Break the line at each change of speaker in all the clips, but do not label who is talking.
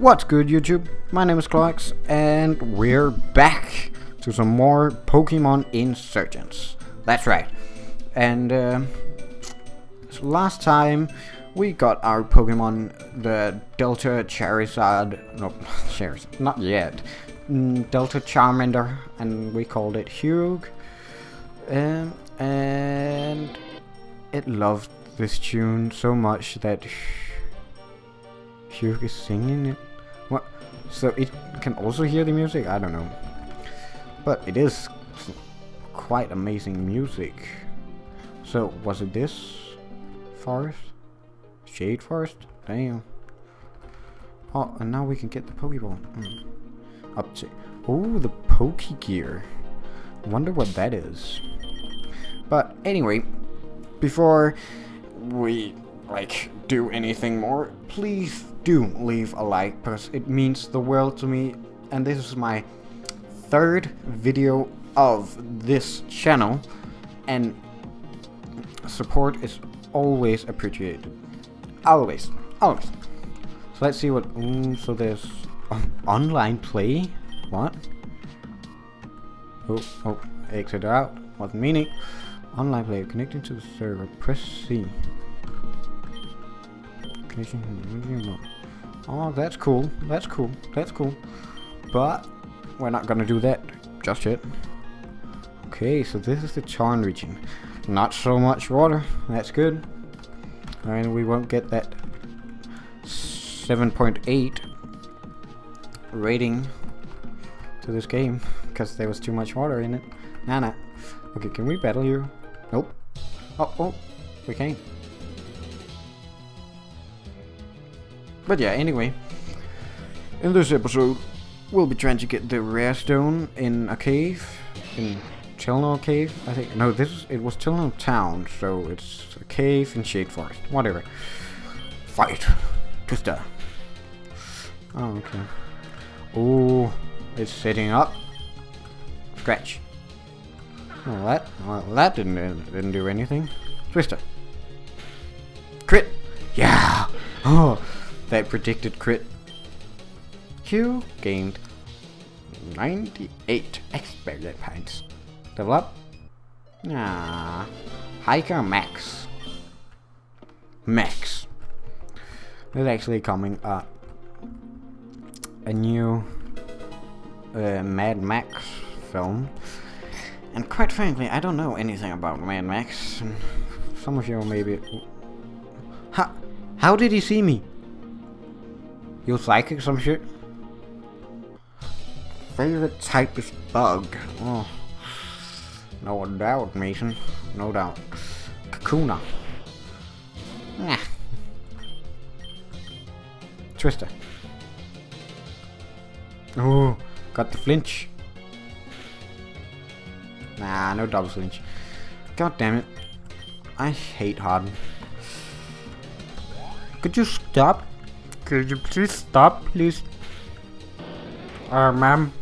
What's good YouTube? My name is Clawaxe and we're back to some more Pokemon Insurgence. That's right. And uh, so last time we got our Pokemon, the Delta Charizard, no, Charizard, not yet, mm, Delta Charmander, and we called it Hugh. Um, and it loved this tune so much that Hugh is singing it. So it can also hear the music? I don't know. But it is quite amazing music. So was it this forest? Shade forest? Damn. Oh, and now we can get the Pokeball. Mm. Up to. Oh, the Pokegear. Wonder what that is. But anyway, before we like do anything more, please do leave a like because it means the world to me. And this is my third video of this channel, and support is always appreciated. Always, always. So let's see what. So there's online play. What? Oh, oh, exit out. What meaning? Online play connecting to the server. Press C. Oh, that's cool. That's cool. That's cool. But we're not gonna do that just yet. Okay, so this is the Charn region. Not so much water. That's good. And we won't get that 7.8 rating to this game because there was too much water in it. Nah, nah. Okay, can we battle you? Nope. Oh, oh, we can. But yeah, anyway. In this episode, we'll be trying to get the rare stone in a cave. In Telnor Cave, I think. No, this is, it was Telnor Town, so it's a cave in Shade Forest. Whatever. Fight. Twister. Uh, oh, okay. Oh, it's setting up. Scratch. Well, that well, that didn't uh, didn't do anything. Twister. Crit. Yeah. Oh, that predicted crit. Q gained 98 experience points. Level up. Ah, Hiker Max. Max. There's actually coming uh, a new uh, Mad Max film. And quite frankly, I don't know anything about Mad Max. Some of you maybe... How, how did he see me? You psychic some shit? Favorite type is bug. Oh. No doubt, Mason. No doubt. Kakuna. Nah. Twister. Oh, got the flinch. Nah, no double flinch. God damn it. I hate Harden. Could you stop? Could you please stop, please? Uh, ma'am.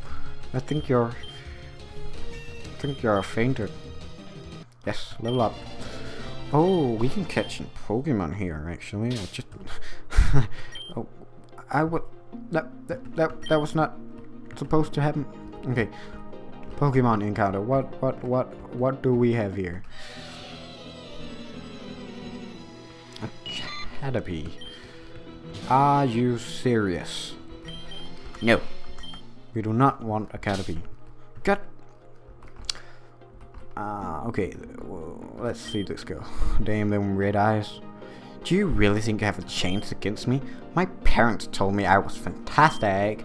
I think you're... I think you're fainted. Yes, level up. Oh, we can catch some Pokemon here, actually. I just... oh, I would... That, that, that, that was not supposed to happen. Okay. Pokemon encounter. What, what, what, what do we have here? A Caterpie. Are you serious? No. We do not want a Caterpie. Got. Ah, uh, okay. Well, let's see this go. Damn them red eyes. Do you really think you have a chance against me? My parents told me I was fantastic.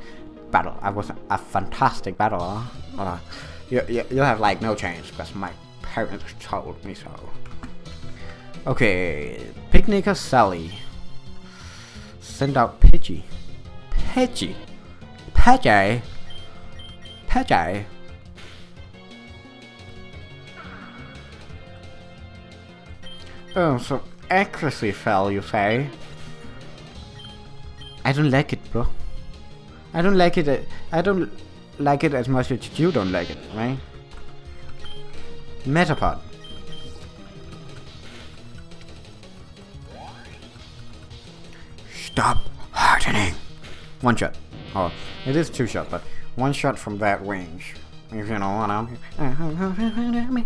Battle. I was a fantastic battler. Uh, you, you, you have like no chance because my parents told me so. Okay, Picnicker Sally. Send out Pidgey. Pidgey? Pidgey? Pidgey? Oh, so accuracy fell, you say? I don't like it, bro. I don't like it. Uh, I don't like it as much as you don't like it, right? Metapod. One shot. Oh, it is two shot, but one shot from that range. If you know what I mean.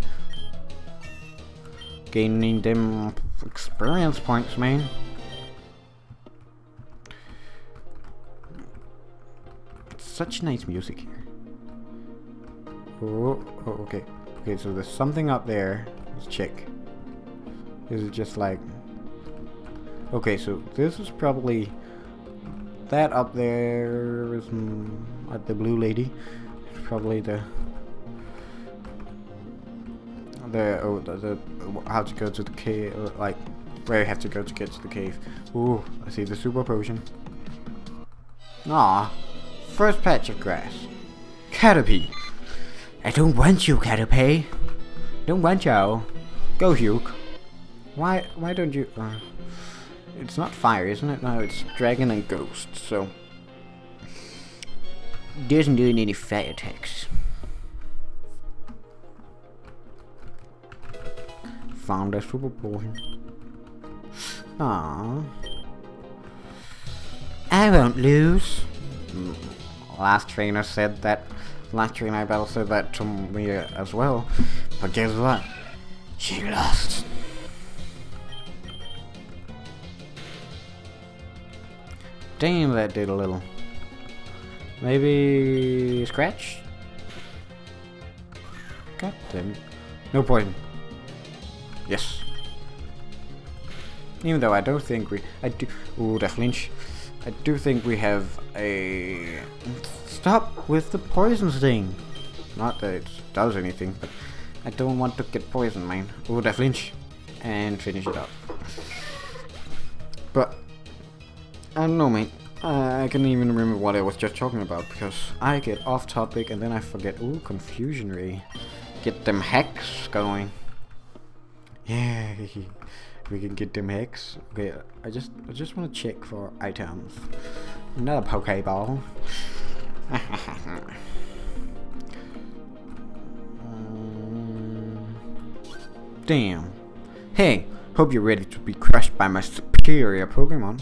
Gaining them experience points, man. Such nice music here. Oh, oh, okay. Okay, so there's something up there. Let's check. Is it just like... Okay, so this is probably... That up there is mm, at the blue lady. Probably the... The, oh, the, the, how to go to the cave, like, where you have to go to get to the cave. Ooh, I see the super potion. Ah, first patch of grass. Caterpie. I don't want you, Caterpie. Don't want you. Go, Hugh. Why, why don't you, uh, it's not fire, isn't it? No, it's dragon and ghost, so. Doesn't do any fire attacks. Found a super potion. Aww. I won't lose. Last trainer said that. Last trainer I battle said that to me as well. But guess what? She lost. Damn, that did a little. Maybe scratch? God damn it. No point. Yes. Even though I don't think we... I do... Ooh, Death Lynch. I do think we have a... Stop with the poison thing! Not that it does anything, but I don't want to get poisoned, man. Ooh, Death Lynch. And finish it up. But... I don't know, mate. I can't even remember what I was just talking about, because I get off topic and then I forget. Ooh, Confusion Ray. Get them hacks going. Yeah, we can get them hacks. Okay, I just I just want to check for items. Another Pokeball. damn. Hey, hope you're ready to be crushed by my superior Pokemon.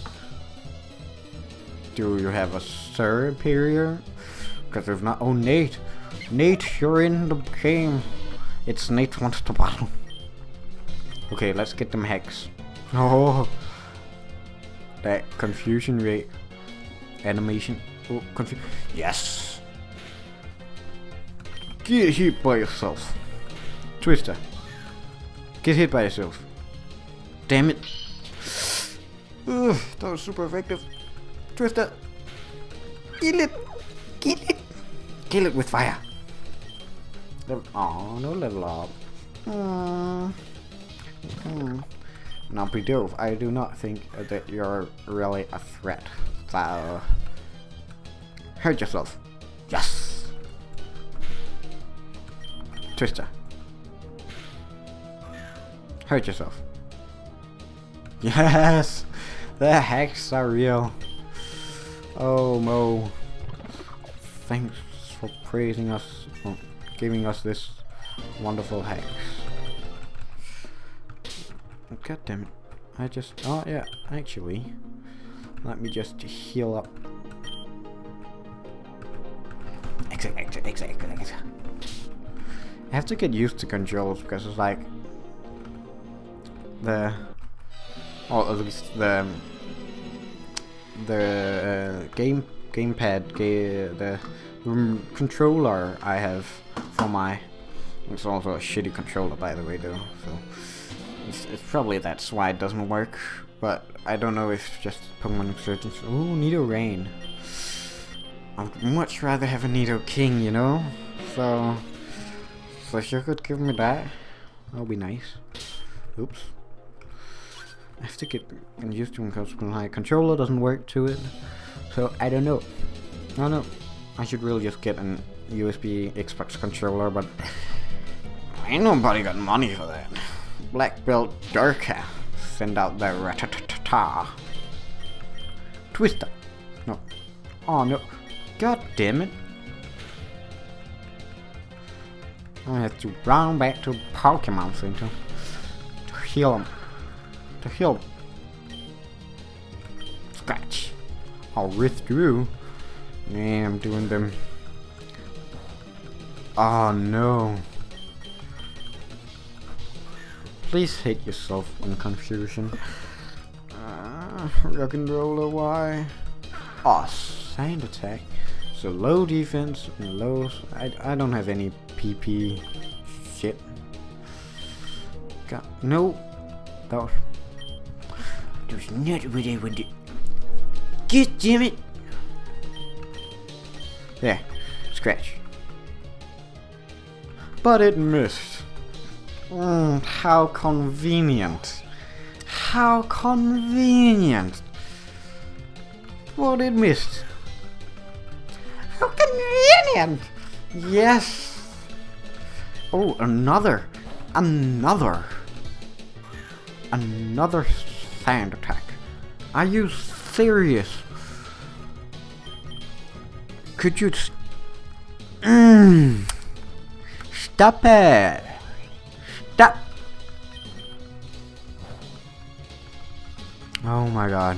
Do you have a superior? Because if not, oh Nate, Nate, you're in the game. It's Nate wants to battle. Okay, let's get them hex. Oh, that confusion rate animation. Oh, confu Yes. Get hit by yourself. Twister. Get hit by yourself. Damn it. Ugh, that was super effective. Twister. Kill it. Kill it. Kill it with fire. Oh, no level up. Uh. Hmm. Now, Pidove, I do not think that you're really a threat. So, hurt yourself. Yes. Twister. Hurt yourself. Yes! The hacks are real. Oh, Mo. Thanks for praising us, giving us this wonderful hex. God damn it. I just... Oh, yeah. Actually, let me just heal up. Exit, exit, exit, exit, exit. I have to get used to controls because it's like... The... Or at least the... The uh, game gamepad, ga the um, controller I have for my... It's also a shitty controller by the way though, so... It's, it's, probably that's why it doesn't work, but I don't know if just Pokemon Insurgence. Ooh, Nidoran. I'd much rather have a Nidoking, you know? So, so if you could give me that, that would be nice. Oops. I have to get used to because my controller doesn't work to it. So, I don't know. I don't know. I should really just get an USB Xbox controller, but ain't nobody got money for that. Black Belt Durka. Send out the ratatata. Twister. No. Oh no. God damn it. I have to run back to Pokemon Center to heal him. To heal. Scratch. I'll withdrew. Yeah, I'm doing them. Oh no. Please hit yourself on confusion. Uh, rock and roller, why? Oh, sand attack. So low defense and low. I, I don't have any PP shit. God, no. That was. Not what I wanted. God damn it! There, scratch. But it missed. Mm, how convenient. How convenient. But it missed. How convenient! Yes! Oh, another! Another! Another sand attack. Are you serious? Could you... Mm. Stop it! Stop! Oh my god.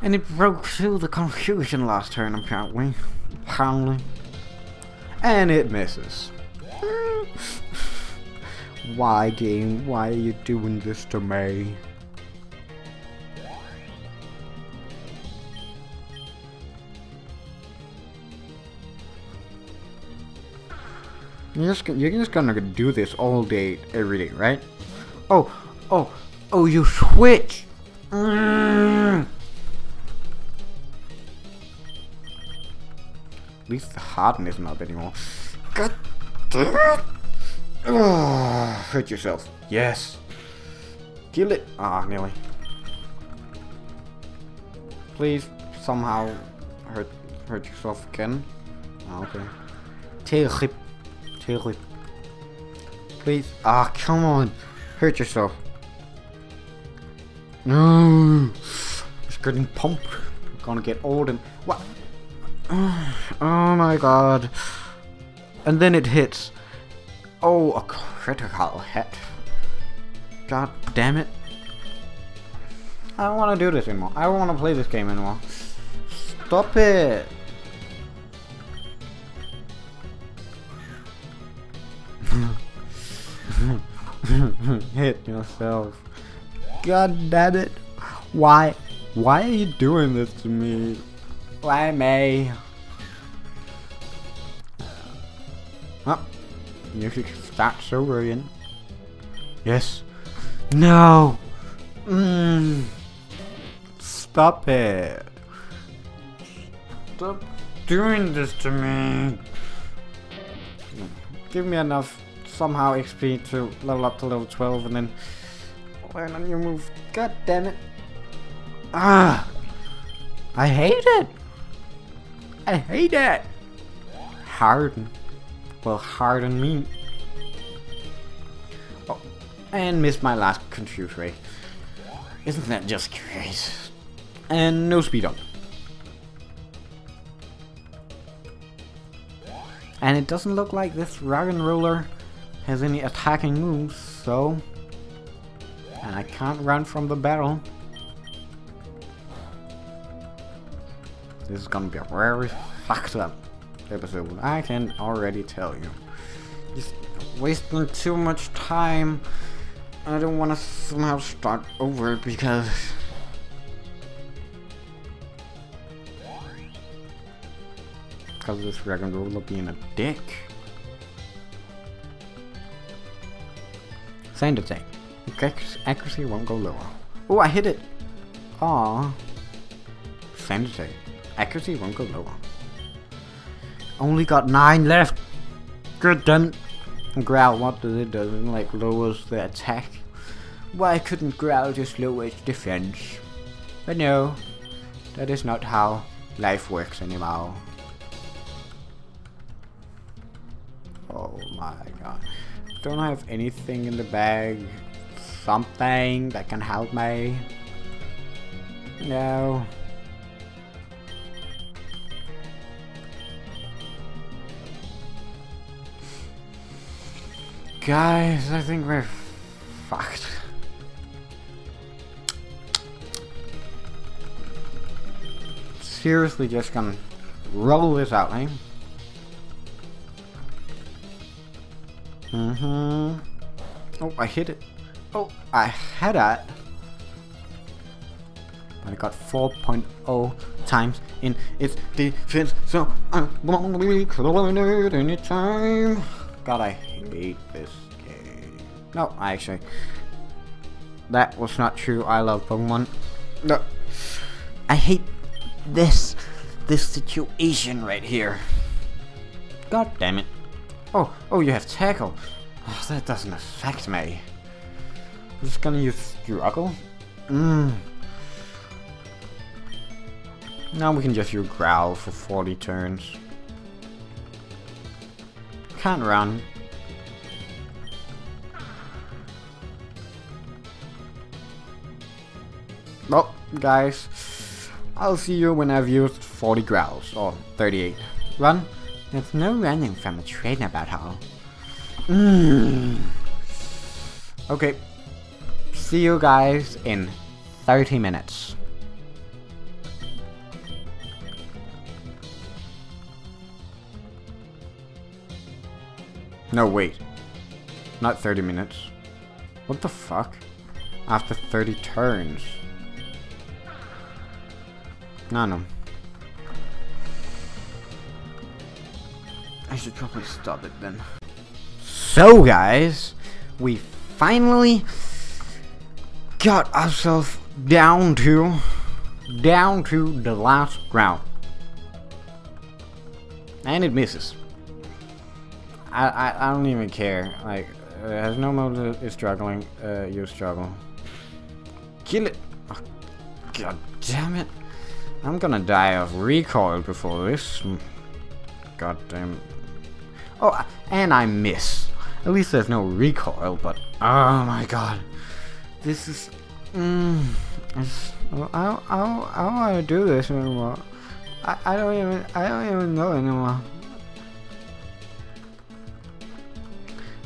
And it broke through the confusion last turn, apparently. Apparently. And it misses. why, game? Why are you doing this to me? You're just, you're just gonna do this all day, every day, right? Oh, oh, oh, you switch! Mm. At least the harden isn't up anymore. God damn it! Oh, hurt yourself. Yes. Kill it. Ah, nearly. Please, somehow, hurt hurt yourself again. Ah, okay. Tail Please. Ah, come on. Hurt yourself. No. It's getting pumped. I'm gonna get old and what? Oh my god. And then it hits. Oh, a critical hit. God damn it. I don't want to do this anymore. I don't want to play this game anymore. Stop it. Yourself. God damn it. Why? Why are you doing this to me? Why me? Oh, music starts so brilliant. Yes. No. Mm. Stop it. Stop doing this to me. Give me enough somehow XP to level up to level 12 and then learn a new move. God damn it. Ah. I hate it. I hate it! Harden. Well, harden me. Oh, and missed my last confuse ray. Isn't that just great? And no speed up. And it doesn't look like this and Roller has any attacking moves, so... And I can't run from the barrel. This is gonna be a very fucked up episode. I can already tell you. Just wasting too much time. I don't want to somehow start over because... Because this dragon ruler being a dick. Sand attack. Accuracy won't go lower. Oh, I hit it! Aww. Sand attack. Accuracy won't go lower. Only got nine left. Good damn Growl, what does it do? Like lowers the attack. Why couldn't Growl just lower its defense? But no, that is not how life works anymore. Oh my god. Don't have anything in the bag? Something that can help me? No. Guys, I think we're fucked. Seriously just gonna roll this out, eh? Mm-hmm. Oh, I hit it. Oh, I had that. But I got 4.0 times in its defense, so I won't be clouded anytime. God, I hate this game. No, I actually, that was not true. I love Pokemon. No, I hate this, this situation right here. God damn it. Oh, oh, you have tackle. Oh, that doesn't affect me. I'm just gonna use struggle. Mmm. Now we can just use growl for 40 turns. Can't run. Well, guys, I'll see you when I've used 40 growls, or 38. Run? There's no running from a trainer battle. Mm. Okay. See you guys in 30 minutes. No, wait. Not 30 minutes. What the fuck? After 30 turns. No, no. Should probably stop it then. So guys, we finally got ourselves down to down to the last round. And it misses. I, I, I don't even care. Like, it has no mode is struggling. Uh, you struggle. Kill it! Oh, God damn it. I'm gonna die of recoil before this. God damn. Oh, and I miss. At least there's no recoil, but oh my god. This is. Mm, I don't, I don't, I don't want to do this anymore. I, I don't even, I don't even know anymore.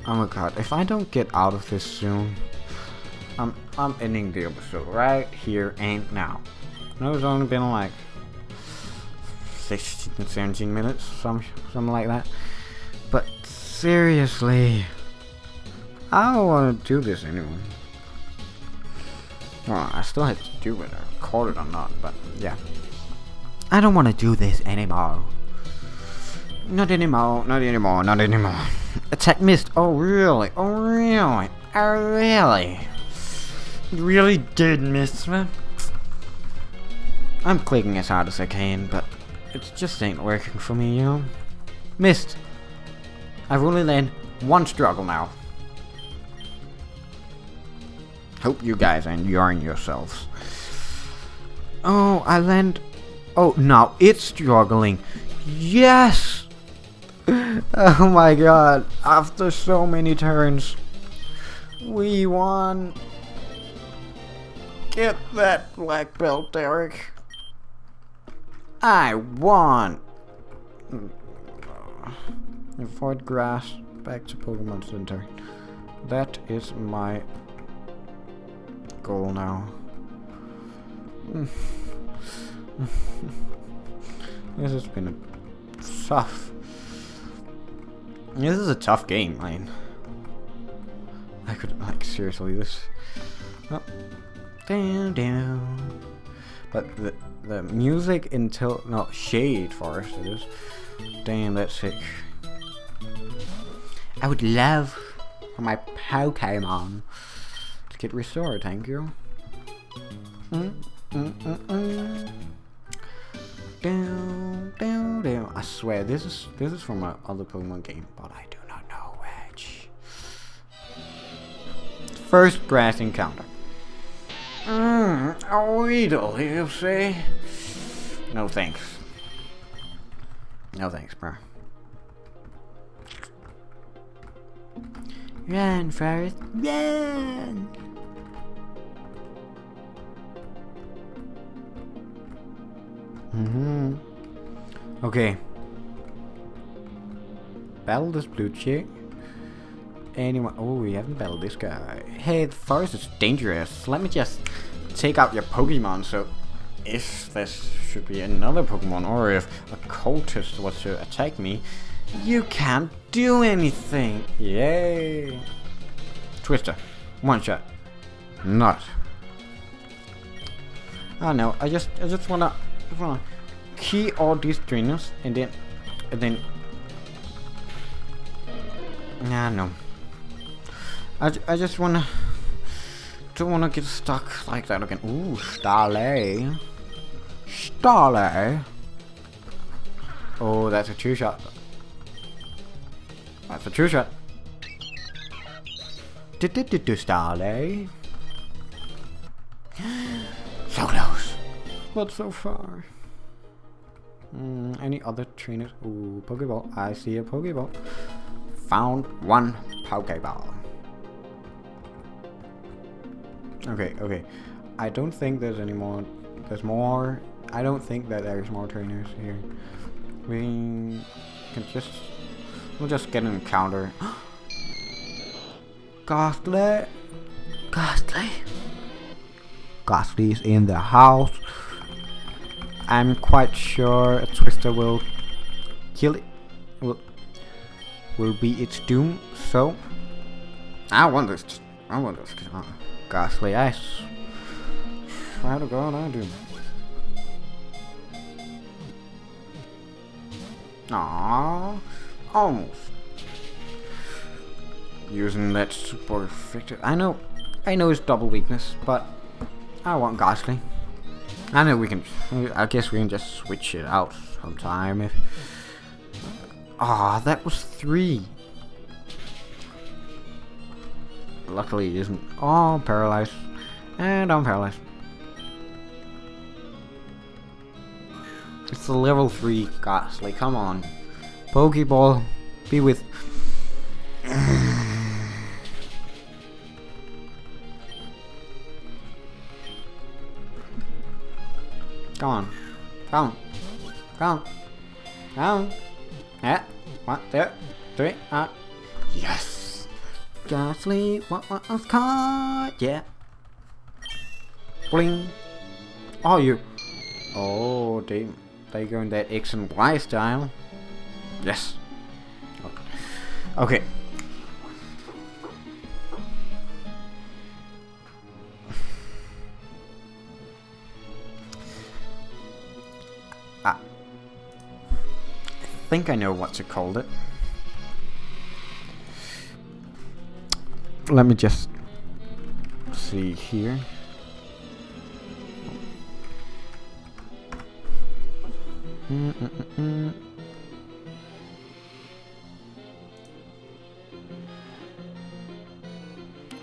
Oh my god, if I don't get out of this soon, I'm, I'm ending the episode right here and now. Know it's only been like 16, 17 minutes, some, something like that. Seriously, I don't want to do this anymore. Well, I still have to do it, I record it or not, but yeah. I don't want to do this anymore. Not anymore, not anymore, not anymore. Attack missed. Oh, really? Oh, really? Oh, really? Really did miss, man. I'm clicking as hard as I can, but it just ain't working for me, you know? Missed. I've only landed one struggle now. Hope you guys enjoying yourselves. Oh, I land... Oh, now it's struggling. Yes! oh my god, after so many turns, we won. Get that black belt, Derek. I won. Avoid grass, back to Pokemon Center. That is my goal now. this has been a tough this is a tough game, I mean. I could, like, seriously, this... Oh. Down, down. But the, the music until... No, Shade Forest it is. Damn, that's sick. I would love for my Pokemon to get restored, thank you. Mm, mm, mm, mm. Down. I swear, this is this is from my other Pokemon game, but I do not know which. First grass encounter. Mmm, a Weedle, you say? No thanks. No thanks, bro. Run, Forest, run! Mm-hmm. Okay. Battle this blue chick. Anyone? Oh, we haven't battled this guy. Hey, the forest is dangerous. Let me just take out your Pokemon. So, if this should be another Pokemon, or if a cultist was to attack me, you can't do anything. Yay. Twister. One shot. Not. I know. I just I just wanna, just wanna key all these trainers and then and then Nah no. I, I just wanna don't wanna get stuck like that again. Ooh, Starly. Starly. Oh, that's a two shot. That's a true shot. Do do do do Starly. So close, but so far. Mm, any other trainers? Ooh, Pokeball. I see a Pokeball. Found one Pokeball. Okay, okay. I don't think there's any more. There's more. I don't think that there's more trainers here. We can just. We'll just get an encounter. Gastly! Gastly! Gastly is in the house. I'm quite sure a Twister will kill it. Will, will be its doom. So, I want this. I want this. Uh, ghastly ice. How to go on, I do. Aww, almost. Using that super effective. I know, I know it's double weakness, but I want gastly. I know we can. I guess we can just switch it out sometime. If ah, oh, that was three. Luckily, it isn't. Oh, I'm paralyzed, and I'm paralyzed. It's the level three gastly. Come on, Pokeball, be with. Come on. Come on. Come on. Come on. Yeah. One, two, three, uh. Yes! Gastly, what, was caught? Yeah. Bling. Oh, you. Oh, they, they go in that X and Y style. Yes. Okay. I think I know what to call it. Let me just see here. Mm -mm -mm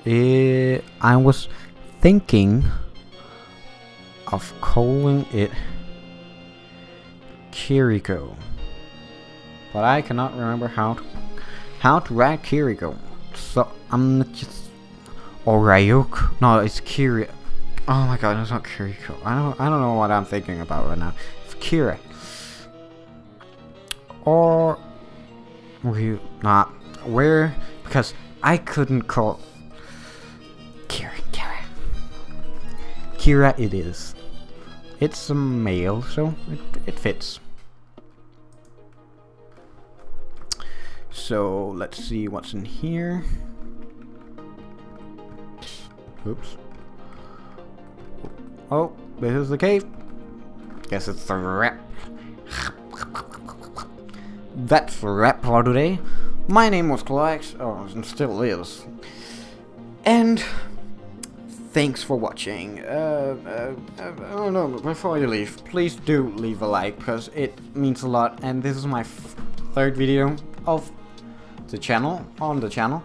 it, I was thinking of calling it Kiriko but I cannot remember how to how to write Kiriko. So I'm just or Ryuk. No, it's Kiri. Oh my god, it's not Kiriko. I don't I don't know what I'm thinking about right now. It's Kira. Or Ryu not where because I couldn't call Kira it is. It's a male, so it, it fits. So let's see what's in here. Oops. Oh, this is the cave. Guess it's the wrap. That's the wrap for today. My name was Clawaxe, oh, and still is. And thanks for watching. Uh, uh, uh, I don't know, before you leave, please do leave a like, because it means a lot, and this is my third video of the channel on the channel.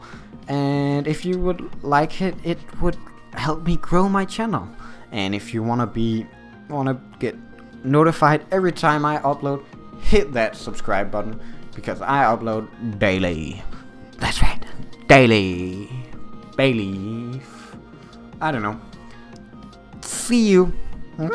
And if you would like it it would help me grow my channel. And if you want to be want to get notified every time I upload hit that subscribe button because I upload daily. That's right daily. Bailey I don't know. See you. Bye.